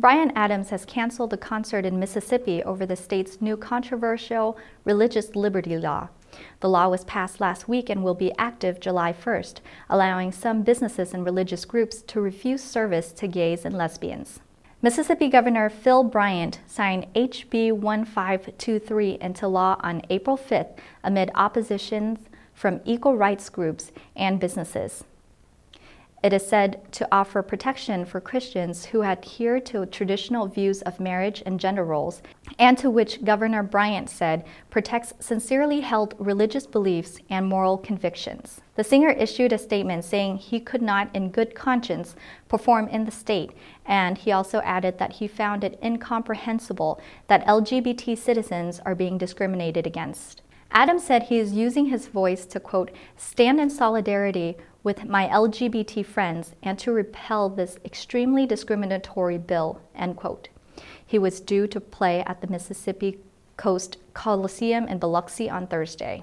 Bryan Adams has canceled a concert in Mississippi over the state's new controversial religious liberty law. The law was passed last week and will be active July 1st, allowing some businesses and religious groups to refuse service to gays and lesbians. Mississippi Governor Phil Bryant signed HB 1523 into law on April 5th amid opposition from equal rights groups and businesses. It is said to offer protection for Christians who adhere to traditional views of marriage and gender roles, and to which Governor Bryant said protects sincerely held religious beliefs and moral convictions. The singer issued a statement saying he could not, in good conscience, perform in the state, and he also added that he found it incomprehensible that LGBT citizens are being discriminated against. Adams said he is using his voice to, quote, stand in solidarity with my LGBT friends and to repel this extremely discriminatory bill, end quote. He was due to play at the Mississippi Coast Coliseum in Biloxi on Thursday.